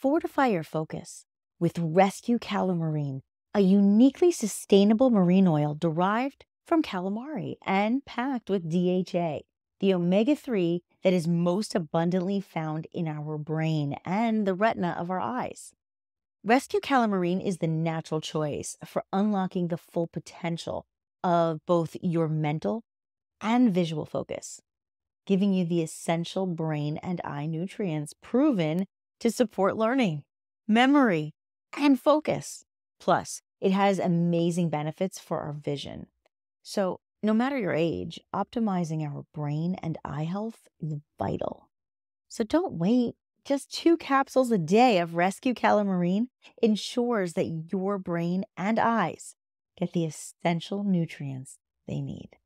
Fortify your focus with Res-Q Calamarine, a uniquely sustainable marine oil derived from calamari and packed with DHA, the omega 3 that is most abundantly found in our brain and the retina of our eyes. Res-Q Calamarine is the natural choice for unlocking the full potential of both your mental and visual focus, giving you the essential brain and eye nutrients proven to support learning, memory, and focus. Plus, it has amazing benefits for our vision. So, no matter your age, optimizing our brain and eye health is vital. So, don't wait. Just two capsules a day of Res-Q Calamarine ensures that your brain and eyes get the essential nutrients they need.